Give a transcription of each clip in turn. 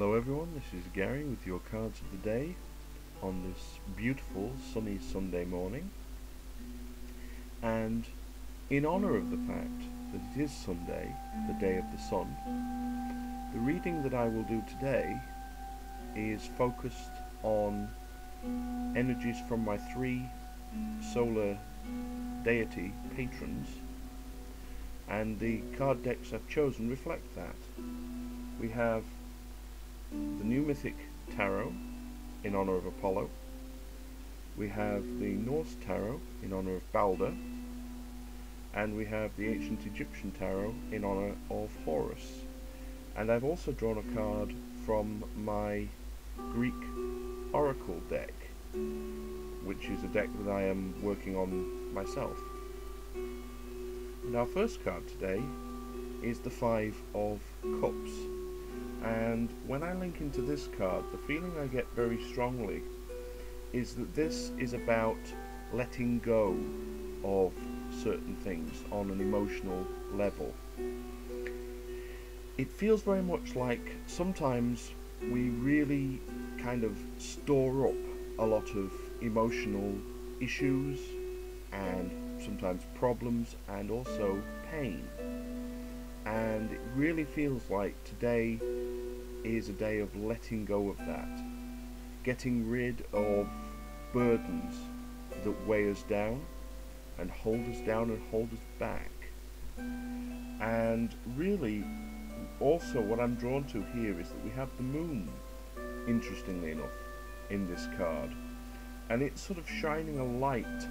Hello everyone, this is Gary with your cards of the day on this beautiful sunny Sunday morning. And in honour of the fact that it is Sunday, the day of the sun, the reading that I will do today is focused on energies from my three solar deity patrons and the card decks I've chosen reflect that. We have the New Mythic Tarot in honor of Apollo. We have the Norse Tarot in honor of Balder. And we have the Ancient Egyptian Tarot in honor of Horus. And I've also drawn a card from my Greek Oracle deck, which is a deck that I am working on myself. And our first card today is the Five of Cups. And when I link into this card, the feeling I get very strongly is that this is about letting go of certain things on an emotional level. It feels very much like sometimes we really kind of store up a lot of emotional issues and sometimes problems and also pain. And it really feels like today is a day of letting go of that, getting rid of burdens that weigh us down and hold us down and hold us back. And really, also what I'm drawn to here is that we have the moon, interestingly enough, in this card. And it's sort of shining a light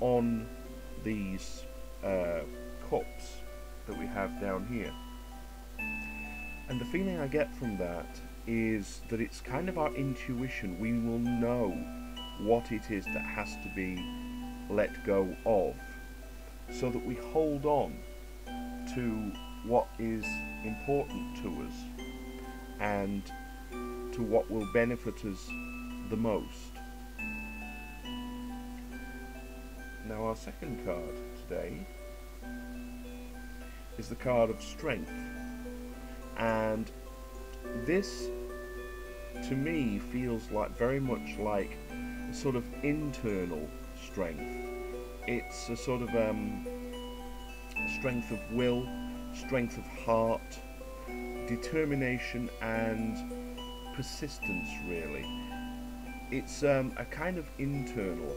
on these uh, cups that we have down here. And the feeling I get from that is that it's kind of our intuition. We will know what it is that has to be let go of so that we hold on to what is important to us and to what will benefit us the most. Now our second card today is the card of strength. And this to me feels like very much like a sort of internal strength. It's a sort of um, strength of will, strength of heart, determination and persistence really. It's um, a kind of internal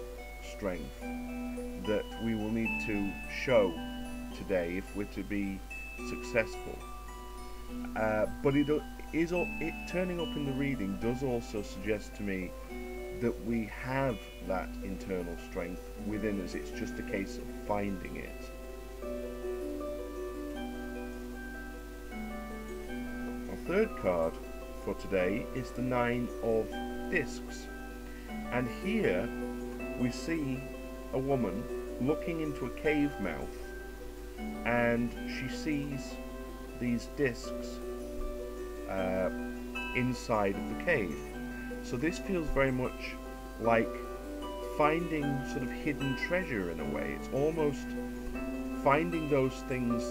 strength that we will need to show today if we're to be successful. Uh, but it is it turning up in the reading does also suggest to me that we have that internal strength within us. It's just a case of finding it. Our third card for today is the Nine of Discs. And here we see a woman looking into a cave mouth and she sees these discs uh, inside of the cave. So this feels very much like finding sort of hidden treasure in a way. It's almost finding those things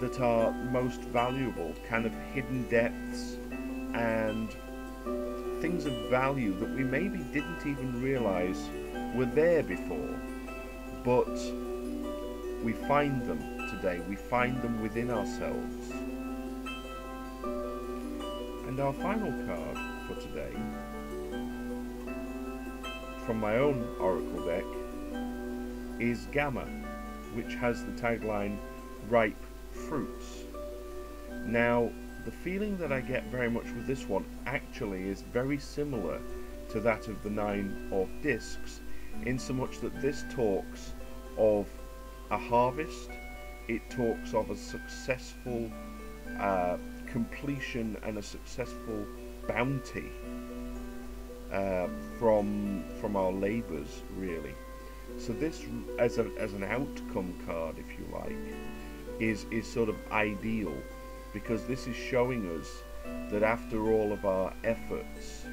that are most valuable, kind of hidden depths and things of value that we maybe didn't even realize were there before. But we find them today, we find them within ourselves. And our final card for today, from my own Oracle deck, is Gamma, which has the tagline Ripe Fruits. Now, the feeling that I get very much with this one actually is very similar to that of the Nine of Discs, in so much that this talks of a harvest, it talks of a successful uh, completion and a successful bounty uh, from from our labours, really. So this, as a as an outcome card, if you like, is is sort of ideal because this is showing us that after all of our efforts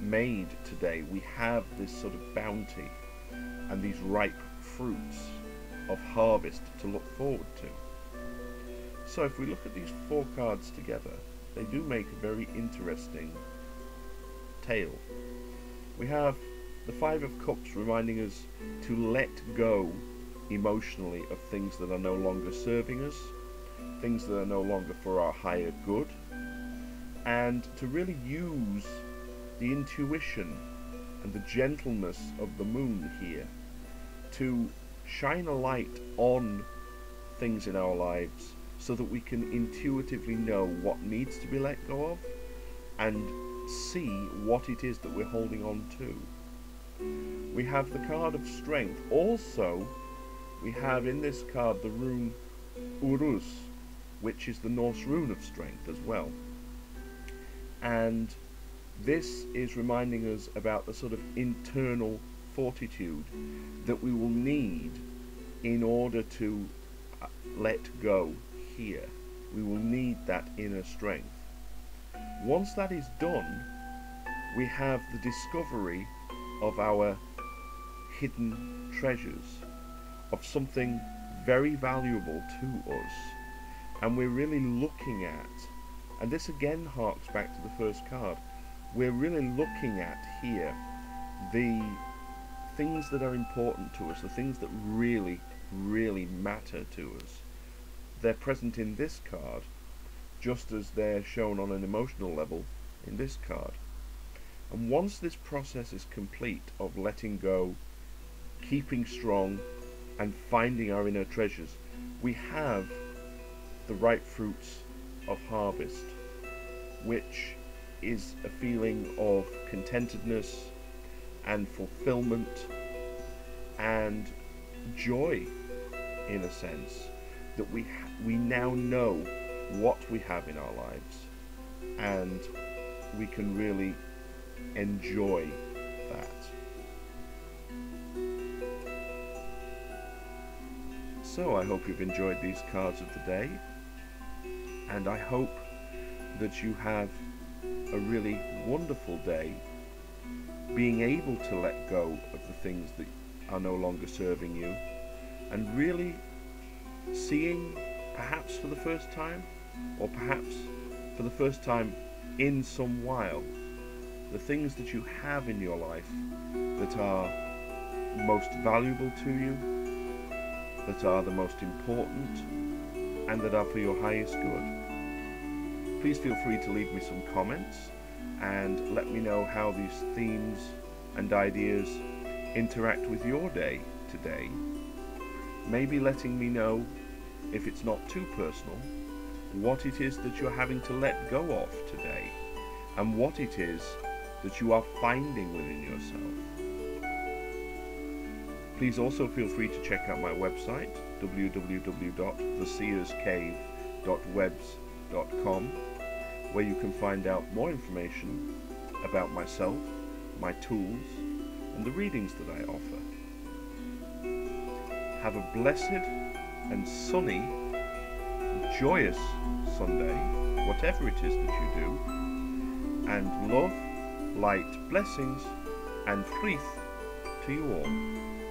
made today, we have this sort of bounty and these ripe fruits of harvest to look forward to. So if we look at these four cards together, they do make a very interesting tale. We have the Five of Cups reminding us to let go emotionally of things that are no longer serving us, things that are no longer for our higher good, and to really use the intuition and the gentleness of the moon here to shine a light on things in our lives so that we can intuitively know what needs to be let go of and see what it is that we're holding on to. We have the card of strength. Also, we have in this card the rune Uruz, which is the Norse rune of strength as well. And this is reminding us about the sort of internal fortitude that we will need in order to uh, let go here. We will need that inner strength. Once that is done, we have the discovery of our hidden treasures, of something very valuable to us. And we're really looking at, and this again harks back to the first card, we're really looking at here the things that are important to us, the things that really, really matter to us. They're present in this card, just as they're shown on an emotional level in this card. And once this process is complete of letting go, keeping strong, and finding our inner treasures, we have the ripe fruits of harvest, which is a feeling of contentedness and fulfillment and joy, in a sense, that we we now know what we have in our lives, and we can really enjoy that. So I hope you've enjoyed these cards of the day, and I hope that you have a really wonderful day being able to let go of the things that are no longer serving you and really seeing perhaps for the first time or perhaps for the first time in some while the things that you have in your life that are most valuable to you, that are the most important, and that are for your highest good. Please feel free to leave me some comments and let me know how these themes and ideas interact with your day today. Maybe letting me know, if it's not too personal, what it is that you're having to let go of today and what it is that you are finding within yourself. Please also feel free to check out my website www.theseerscave.webs.com where you can find out more information about myself, my tools, and the readings that I offer. Have a blessed and sunny, joyous Sunday, whatever it is that you do, and love light, blessings, and frith to you all.